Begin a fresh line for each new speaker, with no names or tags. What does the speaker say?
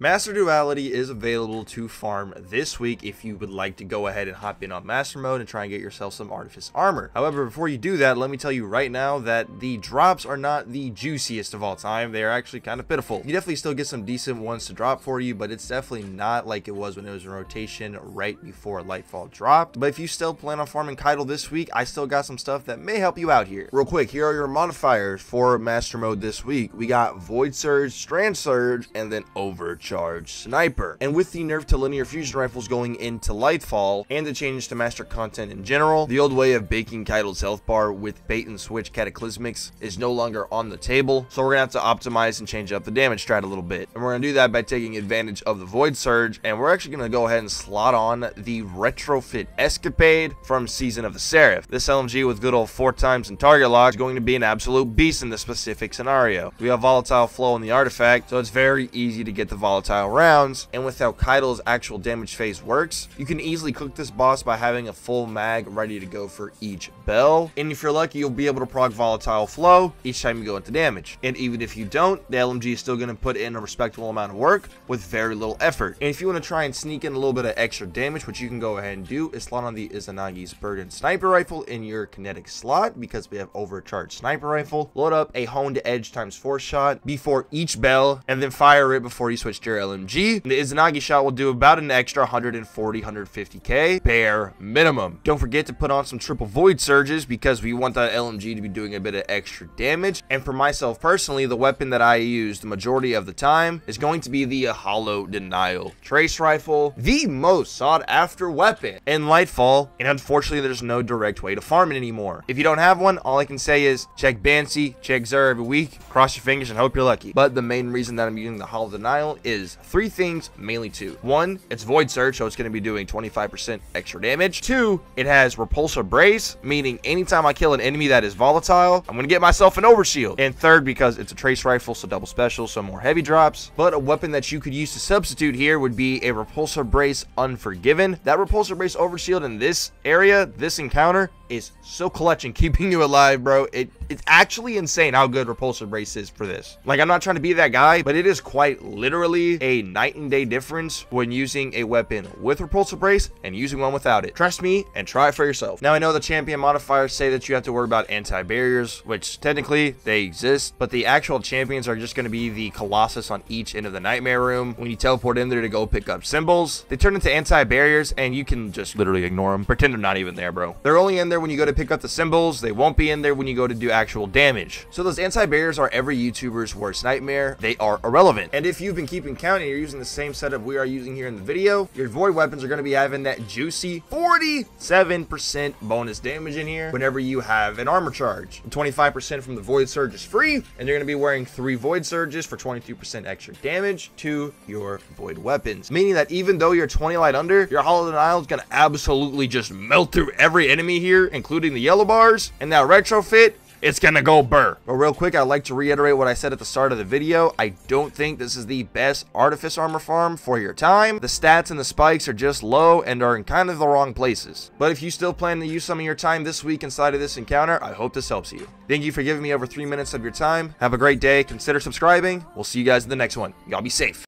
Master Duality is available to farm this week if you would like to go ahead and hop in on Master Mode and try and get yourself some Artifice Armor. However, before you do that, let me tell you right now that the drops are not the juiciest of all time. They are actually kind of pitiful. You definitely still get some decent ones to drop for you, but it's definitely not like it was when it was in rotation right before Lightfall dropped. But if you still plan on farming Caiatl this week, I still got some stuff that may help you out here. Real quick, here are your modifiers for Master Mode this week. We got Void Surge, Strand Surge, and then Overcharge charge sniper. And with the nerf to linear fusion rifles going into Lightfall and the change to master content in general, the old way of baking Caiatl's health bar with bait and switch cataclysmics is no longer on the table. So we're gonna have to optimize and change up the damage strat a little bit. And we're gonna do that by taking advantage of the Void Surge. And we're actually gonna go ahead and slot on the retrofit escapade from Season of the Seraph. This LMG with good old four times and target lock is going to be an absolute beast in this specific scenario. We have volatile flow in the artifact, so it's very easy to get the volatile volatile rounds, and with how Caiatl's actual damage phase works, you can easily cook this boss by having a full mag ready to go for each bell, and if you're lucky, you'll be able to proc volatile flow each time you go into damage. And even if you don't, the LMG is still going to put in a respectable amount of work with very little effort. And if you want to try and sneak in a little bit of extra damage, which you can go ahead and do is slot on the Izanagi's Burden Sniper Rifle in your kinetic slot because we have overcharged Sniper Rifle. Load up a honed edge times 4 shot before each bell, and then fire it before you switch your LMG. The Izanagi shot will do about an extra 140, 150k, bare minimum. Don't forget to put on some triple void surges because we want that LMG to be doing a bit of extra damage. And for myself personally, the weapon that I use the majority of the time is going to be the Hollow Denial Trace Rifle, the most sought after weapon in Lightfall. And unfortunately, there's no direct way to farm it anymore. If you don't have one, all I can say is check Banshee, check Xur every week, cross your fingers and hope you're lucky. But the main reason that I'm using the Hollow Denial is is three things, mainly two. One, it's Void Surge, so it's going to be doing 25% extra damage. Two, it has Repulsor Brace, meaning anytime I kill an enemy that is volatile, I'm going to get myself an Overshield. And third, because it's a Trace Rifle, so double special, so more heavy drops. But a weapon that you could use to substitute here would be a Repulsor Brace Unforgiven. That Repulsor Brace Overshield in this area, this encounter, is so clutch and keeping you alive, bro. It It's actually insane how good Repulsor Brace is for this. Like, I'm not trying to be that guy, but it is quite literally a night and day difference when using a weapon with Repulsor Brace and using one without it. Trust me and try it for yourself. Now, I know the champion modifiers say that you have to worry about anti-barriers, which technically they exist, but the actual champions are just going to be the Colossus on each end of the Nightmare Room. When you teleport in there to go pick up symbols, they turn into anti-barriers and you can just literally ignore them. Pretend they're not even there, bro. They're only in there when you go to pick up the symbols. They won't be in there when you go to do actual damage. So those anti-barriers are every YouTuber's worst nightmare. They are irrelevant. And if you've been keeping count and you're using the same setup we are using here in the video, your void weapons are going to be having that juicy 47% bonus damage in here whenever you have an armor charge. 25% from the void surge is free, and you're going to be wearing three void surges for 22% extra damage to your void weapons. Meaning that even though you're 20 light under, your hollow denial is going to absolutely just melt through every enemy including the yellow bars, and that retrofit it's gonna go burr. But real quick, I'd like to reiterate what I said at the start of the video. I don't think this is the best Artifice Armor farm for your time. The stats and the spikes are just low and are in kind of the wrong places. But if you still plan to use some of your time this week inside of this encounter, I hope this helps you. Thank you for giving me over three minutes of your time. Have a great day. Consider subscribing. We'll see you guys in the next one. Y'all be safe.